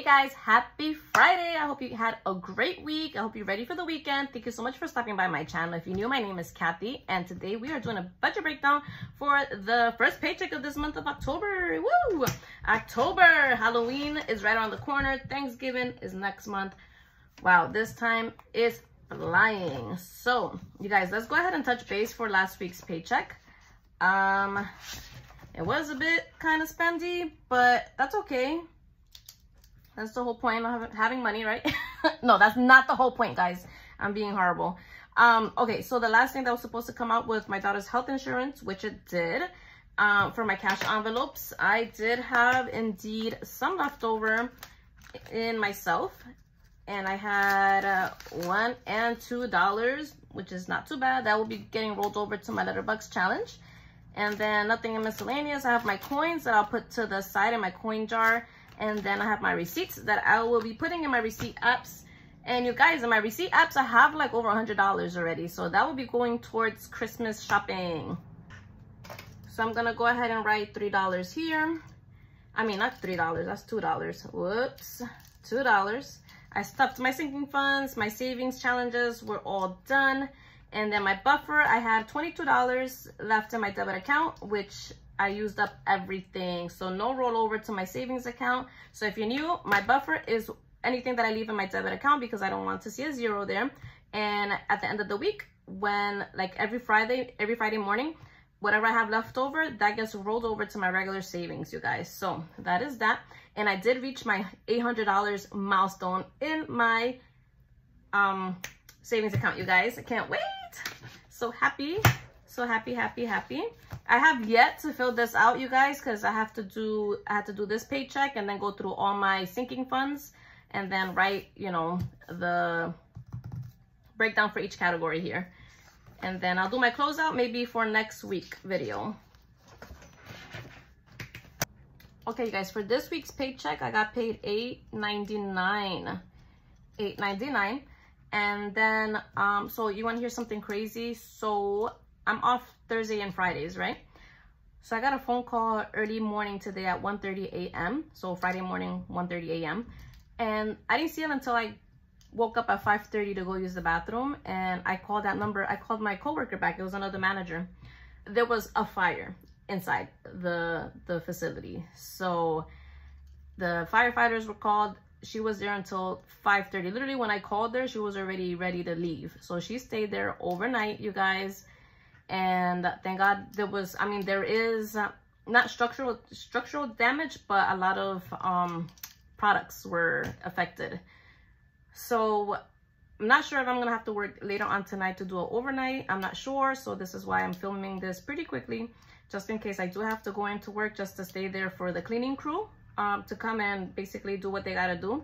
Hey guys, happy Friday. I hope you had a great week. I hope you're ready for the weekend. Thank you so much for stopping by my channel. If you're new, my name is Kathy, and today we are doing a budget breakdown for the first paycheck of this month of October. Woo! October! Halloween is right around the corner. Thanksgiving is next month. Wow, this time is flying. So, you guys, let's go ahead and touch base for last week's paycheck. Um, it was a bit kind of spendy, but that's okay that's the whole point of having money, right? no, that's not the whole point, guys. I'm being horrible. Um, okay, so the last thing that was supposed to come out was my daughter's health insurance, which it did. Um, for my cash envelopes, I did have indeed some leftover in myself. And I had uh, one and two dollars, which is not too bad. That will be getting rolled over to my Letter Bux challenge. And then nothing in miscellaneous. I have my coins that I'll put to the side in my coin jar. And then I have my receipts that I will be putting in my receipt apps. And you guys, in my receipt apps, I have like over a $100 already. So that will be going towards Christmas shopping. So I'm going to go ahead and write $3 here. I mean, not $3, that's $2. Whoops, $2. I stuffed my sinking funds, my savings challenges were all done. And then my buffer, I had $22 left in my debit account, which I used up everything. So no rollover to my savings account. So if you're new, my buffer is anything that I leave in my debit account because I don't want to see a zero there. And at the end of the week, when like every Friday, every Friday morning, whatever I have left over, that gets rolled over to my regular savings, you guys. So that is that. And I did reach my $800 milestone in my um, savings account, you guys. I can't wait. So happy, so happy, happy, happy. I have yet to fill this out, you guys, because I have to do, I had to do this paycheck and then go through all my sinking funds and then write, you know, the breakdown for each category here. And then I'll do my closeout maybe for next week video. Okay, you guys, for this week's paycheck, I got paid $8.99. $8.99. And then, um, so you want to hear something crazy? So I'm off Thursday and Fridays, right? So I got a phone call early morning today at 1.30 a.m. So Friday morning, 1.30 a.m. And I didn't see it until I woke up at 5.30 to go use the bathroom. And I called that number. I called my coworker back. It was another manager. There was a fire inside the, the facility. So the firefighters were called. She was there until 5.30. Literally, when I called her, she was already ready to leave. So she stayed there overnight, you guys and thank god there was i mean there is uh, not structural structural damage but a lot of um products were affected. So i'm not sure if i'm gonna have to work later on tonight to do it overnight. I'm not sure. So this is why i'm filming this pretty quickly just in case i do have to go into work just to stay there for the cleaning crew um to come and basically do what they gotta do.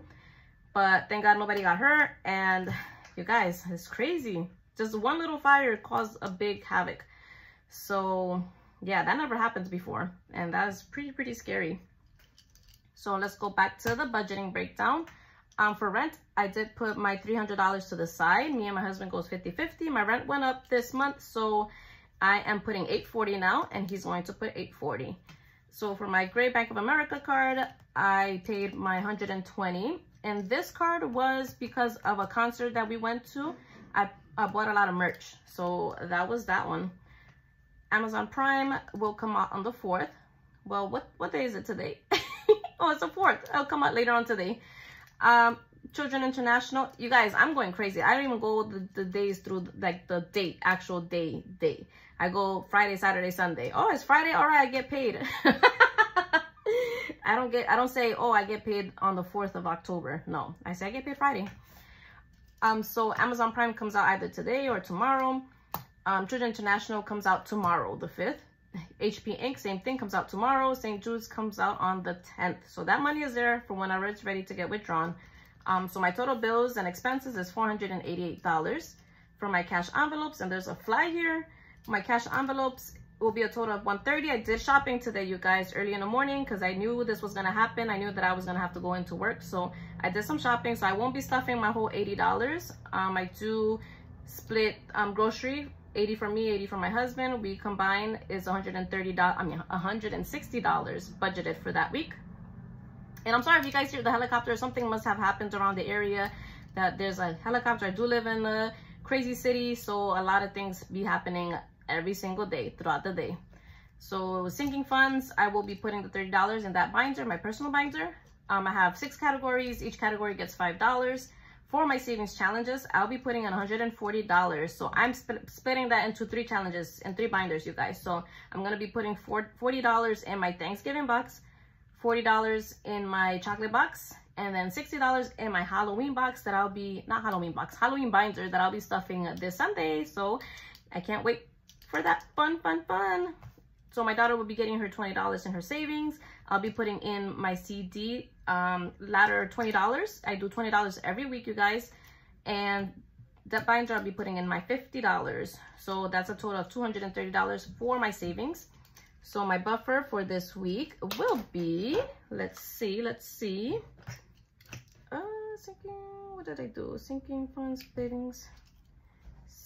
But thank god nobody got hurt. And you guys it's crazy just one little fire caused a big havoc. So yeah, that never happened before. And that's pretty, pretty scary. So let's go back to the budgeting breakdown. Um, for rent, I did put my $300 to the side. Me and my husband goes 50-50. My rent went up this month, so I am putting 840 now, and he's going to put 840. So for my Great Bank of America card, I paid my 120. And this card was because of a concert that we went to. I I bought a lot of merch. So that was that one. Amazon Prime will come out on the 4th. Well, what, what day is it today? oh, it's the 4th. It'll come out later on today. Um, Children International. You guys, I'm going crazy. I don't even go the, the days through like the date, actual day, day. I go Friday, Saturday, Sunday. Oh, it's Friday. All right, I get paid. I don't get, I don't say, oh, I get paid on the 4th of October. No, I say I get paid Friday. Um, so Amazon Prime comes out either today or tomorrow. Um, Children International comes out tomorrow, the 5th. HP Ink, same thing, comes out tomorrow. St. Jude's comes out on the 10th. So that money is there for whenever it's ready to get withdrawn. Um, so my total bills and expenses is $488 for my cash envelopes. And there's a fly here. My cash envelopes will be a total of 130 I did shopping today, you guys, early in the morning because I knew this was going to happen. I knew that I was going to have to go into work. So I did some shopping. So I won't be stuffing my whole $80. Um, I do split um, grocery, 80 for me, 80 for my husband. We combine is $130, I mean, $160 budgeted for that week. And I'm sorry if you guys hear the helicopter, something must have happened around the area that there's a helicopter. I do live in a crazy city, so a lot of things be happening every single day throughout the day. So sinking funds, I will be putting the $30 in that binder, my personal binder. Um, I have six categories. Each category gets $5. For my savings challenges, I'll be putting in $140. So I'm sp splitting that into three challenges and three binders, you guys. So I'm going to be putting $40 in my Thanksgiving box, $40 in my chocolate box, and then $60 in my Halloween box that I'll be, not Halloween box, Halloween binder that I'll be stuffing this Sunday. So I can't wait for that fun, fun, fun. So my daughter will be getting her $20 in her savings. I'll be putting in my CD um, ladder $20. I do $20 every week, you guys. And that binder I'll be putting in my $50. So that's a total of $230 for my savings. So my buffer for this week will be, let's see, let's see. Uh, sinking, what did I do? Sinking funds, savings,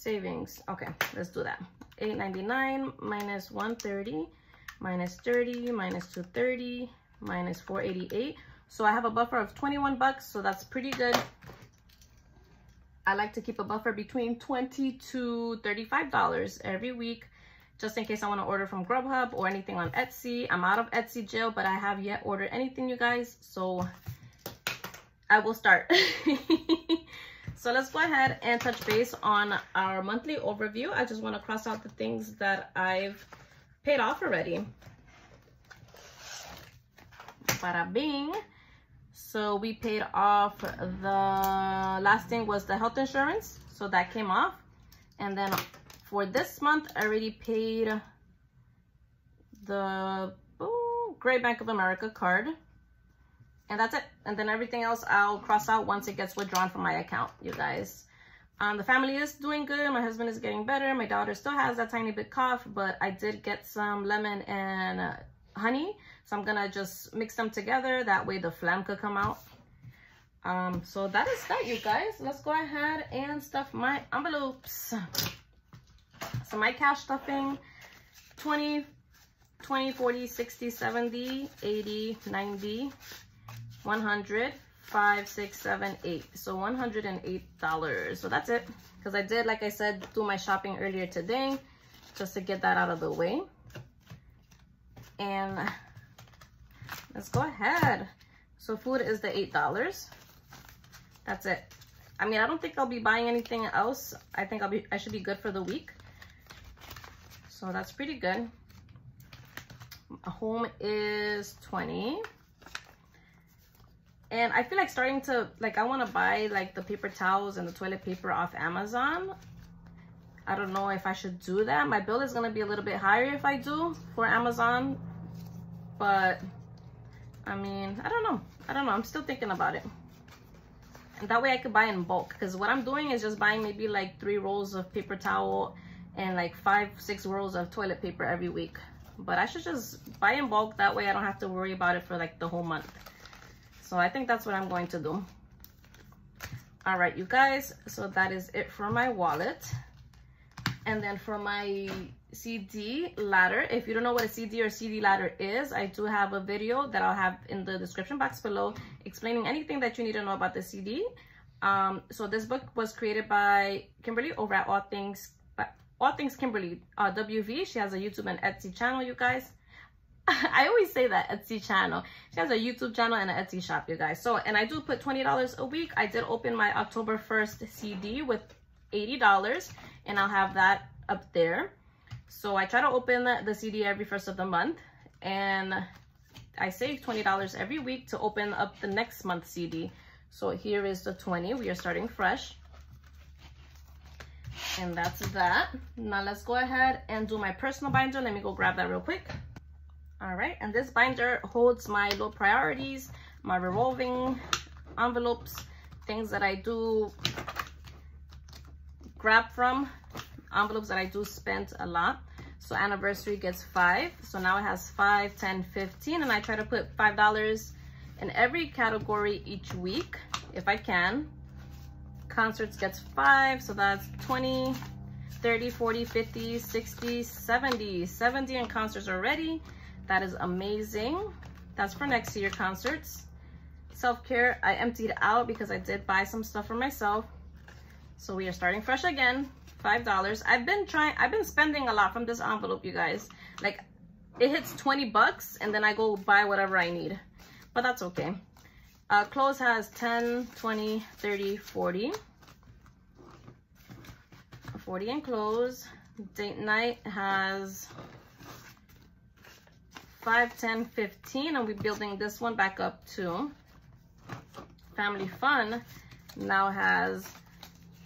savings. Okay, let's do that. 899 minus 130 minus 30 minus 230 minus 488 so i have a buffer of 21 bucks so that's pretty good i like to keep a buffer between 20 to 35 dollars every week just in case i want to order from grubhub or anything on etsy i'm out of etsy jail but i have yet ordered anything you guys so i will start So let's go ahead and touch base on our monthly overview. I just want to cross out the things that I've paid off already. Bada bing. So we paid off the last thing was the health insurance. So that came off. And then for this month, I already paid the Great Bank of America card and that's it. And then everything else i'll cross out once it gets withdrawn from my account you guys. Um the family is doing good. My husband is getting better. My daughter still has that tiny bit cough but i did get some lemon and uh, honey. So i'm gonna just mix them together. That way the phlegm could come out. Um so that is that you guys. Let's go ahead and stuff my envelopes. So my cash stuffing 20 20 40 60 70 80 90 100 five six seven eight. So 108 dollars. So that's it. Because i did like i said do my shopping earlier today just to get that out of the way. And let's go ahead. So food is the eight dollars. That's it. I mean i don't think i'll be buying anything else. I think i'll be i should be good for the week. So that's pretty good. Home is 20 and I feel like starting to, like, I want to buy, like, the paper towels and the toilet paper off Amazon. I don't know if I should do that. My bill is going to be a little bit higher if I do for Amazon. But, I mean, I don't know. I don't know. I'm still thinking about it. And that way I could buy in bulk. Because what I'm doing is just buying maybe, like, three rolls of paper towel and, like, five, six rolls of toilet paper every week. But I should just buy in bulk. That way I don't have to worry about it for, like, the whole month. So I think that's what I'm going to do. All right, you guys. So that is it for my wallet. And then for my CD ladder, if you don't know what a CD or CD ladder is, I do have a video that I'll have in the description box below explaining anything that you need to know about the CD. Um, so this book was created by Kimberly over at All Things All Things Kimberly uh, WV. She has a YouTube and Etsy channel, you guys. I always say that Etsy channel. She has a YouTube channel and an Etsy shop, you guys. So, and I do put $20 a week. I did open my October 1st CD with $80 and I'll have that up there. So I try to open the CD every first of the month and I save $20 every week to open up the next month CD. So here is the 20. We are starting fresh. And that's that. Now let's go ahead and do my personal binder. Let me go grab that real quick. All right, and this binder holds my low priorities, my revolving envelopes, things that I do grab from, envelopes that I do spend a lot. So anniversary gets five. So now it has five, 10, 15, and I try to put $5 in every category each week, if I can. Concerts gets five, so that's 20, 30, 40, 50, 60, 70. 70 in concerts already. That is amazing. That's for next year concerts. self-care. I emptied out because I did buy some stuff for myself. So we are starting fresh again. $5. I've been trying, I've been spending a lot from this envelope, you guys. Like, it hits 20 bucks and then I go buy whatever I need. But that's okay. Uh, clothes has 10, 20, 30, 40. 40 in clothes. Date night has 5, 10, 15. And we're building this one back up too. Family Fun now has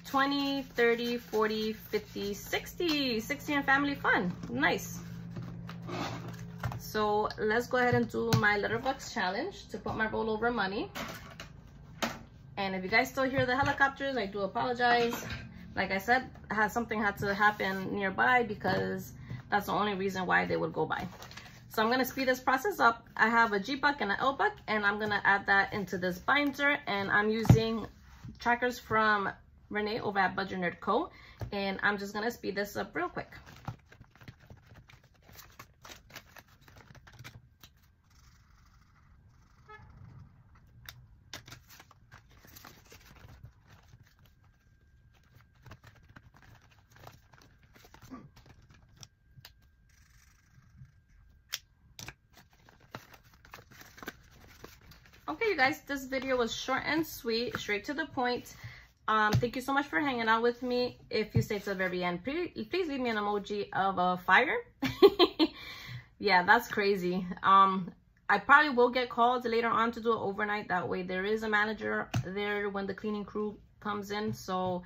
20, 30, 40, 50, 60. 60 in Family Fun. Nice. So let's go ahead and do my Letter Bux challenge to put my rollover money. And if you guys still hear the helicopters, I do apologize. Like I said, has something had to happen nearby because that's the only reason why they would go by. So I'm gonna speed this process up. I have a G-Buck and an L-Buck and I'm gonna add that into this binder and I'm using trackers from Renee over at Budget Nerd Co. And I'm just gonna speed this up real quick. Okay you guys this video was short and sweet straight to the point um thank you so much for hanging out with me if you stay to the very end please, please leave me an emoji of a fire yeah that's crazy um I probably will get called later on to do it overnight. That way there is a manager there when the cleaning crew comes in. So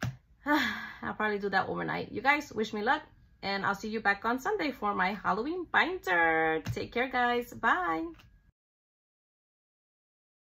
I'll probably do that overnight. You guys, wish me luck. And I'll see you back on Sunday for my Halloween binder. Take care, guys. Bye.